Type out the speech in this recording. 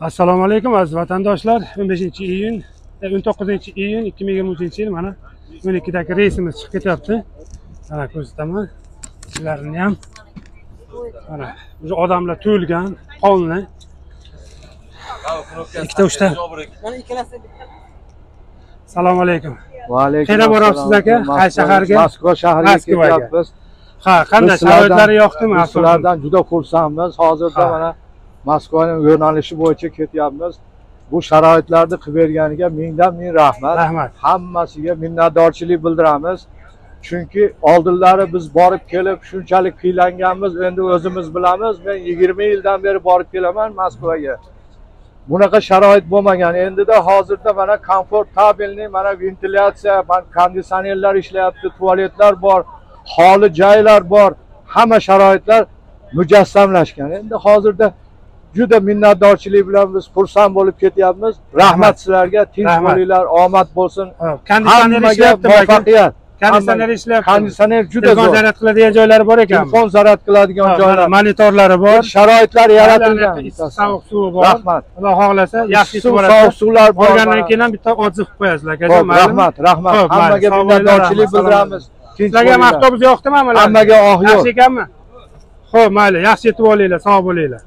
assalomu alaykum aziz vatandoshlar. 15 iyun 19 iyun 2023 yil mana 12 dagi reysimiz chiqib ketyapti. Mana ko'rsataman. Sizlarni ham. Mana уже odamlar to'lgan polni ikkita uchta. Mana ikkalasi assalomu alaykum. Va alaykum Qayerga boryapsiz aka? Qaysi shaharga? moskva shahriga ketyapmiz. Ha qanday? Sharoitlari yoqdimi? Sizlardan juda xursandmiz. Hozirda mana moskvaning yo'nalishi bo'yicha ketyapmiz. Bu sharoitlarni qilib berganiga mingdan ming rahmat. Rahmat. Hammasiga minnatdorchilik bildiramiz. Chunki oldinlari biz borib kelib shunchalik qiylanganmiz endi o'zimiz bilamiz. Men yigirma yildan beri borib kelaman moskvaga. Bunaqa sharoit bo'lmagan. Endida hozirda mana komfortabilniy mana ventilyatsiya mana konditsionerlar ishlayapti tualetlar bor holi joylar bor. Hamma sharoitlar mujassamlashgan. Endi hozirda juda minnatdorchilik bilan biz xursand bo'lib ketyapmiz. Rahmat sizlarga tinch bo'linglar omad bo'lsin. Hammaga muvaffaqiyat. Konditsioner ishlayaptimi? konditsioner juda zo'r. zaryad qiladigan joylari bor ekanmi telefon zaryad qiladigan Ha, mana joylar monitorlari bor. Sharoitlar yaratilgan. Sovuq suvi bor. Rahmat. Xudo xohlasa yaxshi suv sovuq suvlar bor borgandan keyin ham bitta odziq qilib qo'yasizlar akajon rahmat rahmat. Hammaga minnatdorchilik bildiramiz. sizlarga ham avtobus yoqdimi hammaga oh yo'q. Yaxshi ekanmi? Ho'p mayli yaxshi yetib olinglar sog' bo'linglar